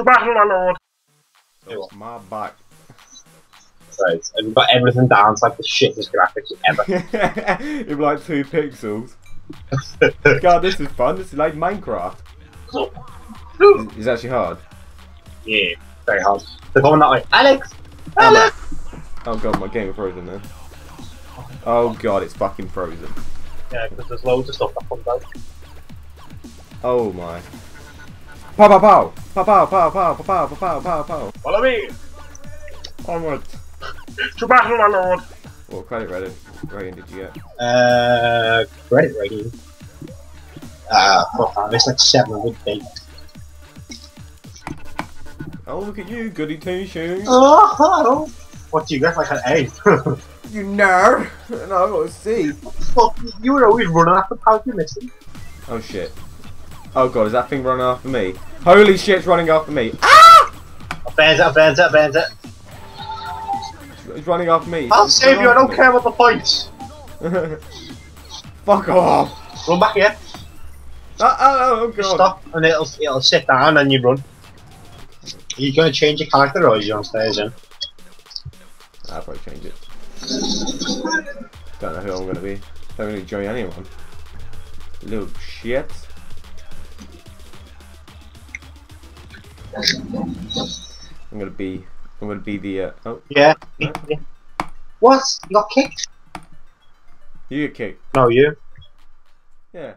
To battle, my lord. That's my back. Right, and we've got everything down to like the shittest graphics ever. It'd like two pixels. God, this is fun. This is like Minecraft. It's, it's actually hard. yeah, very hard. They're coming that way. Alex! Oh, Alex! Oh god, my game is frozen now. Oh god, it's fucking frozen. Yeah, because there's loads of stuff that comes out. Oh my. Pow pow pow! Pow pow pow pow pow pow pow pow Follow me! Onward! to battle, my lord! What credit rating, rating did you get? Uh, credit rating? Ah, uh, fuck it's like 7 would. Oh, look at you, goody two shoes! Oh, uh-huh. what do you get? like an A? you nerd! No, I got a C! Fuck, you were always running after Pokemon. Oh shit. Oh god, is that thing running after me? Holy shit, it's running after me! Ah! Bans it, bans it, bans it. It's running after me. I'll It's save you, I don't after care about the points. me. Fuck off! Run back here, Ah, ah, oh god. stop, and it'll, it'll sit down and you run. Are you gonna change your character or are you on stairs in? I'll probably change it. Don't know who I'm gonna be. Don't really join anyone. Little shit. I'm gonna be. I'm gonna be the. Uh, oh, Yeah. yeah. What? You got kicked? you get kicked. No, you. Yeah.